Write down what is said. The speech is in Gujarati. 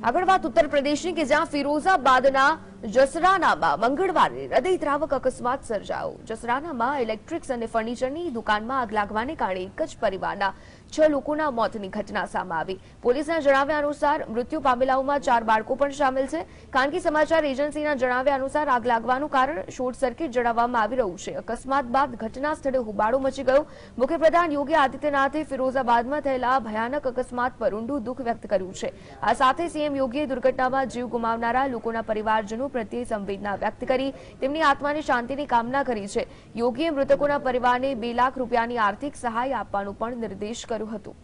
આગળ વાત ઉત્તર પ્રદેશની કે જ્યાં ફિરોઝાબાદના જસરાનામાં મંગળવારે હૃદયદ્રાવક અકસ્માત સર્જાયો. જસરાનામાં ઇલેક્ટ્રિક્સ અને ફર્નિચરની દુકાનમાં આગ લાગવાને કારણે એક જ પરિવારના છ લોકોના મોતની ઘટના સામે આવી. પોલીસના જણાવ્યા અનુસાર મૃત્યુ પામેલાઓમાં ચાર બાળકો પણ સામેલ છે. ખાનગી સમાચાર એજન્સીના જણાવ્યા અનુસાર આગ લાગવાનું કારણ શોર્ટ સર્કિટ જણાવવામાં આવી રહ્યું છે. અકસ્માત બાદ ઘટના સ્થળે હોબાળો મચી ગયો. મુખ્યપ્રધાન યોગી આદિત્યનાથે ફિરોઝાબાદમાં થયેલા ભયાનક અકસ્માત પર ઊંડું દુઃખ વ્યક્ત કર્યું છે. આ સાથે સીએમ યોગીએ દુર્ઘટનામાં જીવ ગુમાવનારા લોકોના પરિવારજનો પ્રત્યે સંવેદના વ્યક્ત કરી તેમની આત્માને શાંતિની કામના કરી છે. યોગીએ મૃતકોના પરિવારને બે લાખ રૂપિયાની આર્થિક સહાય આપવાનું પણ નિર્દેશ કર્યો હતો.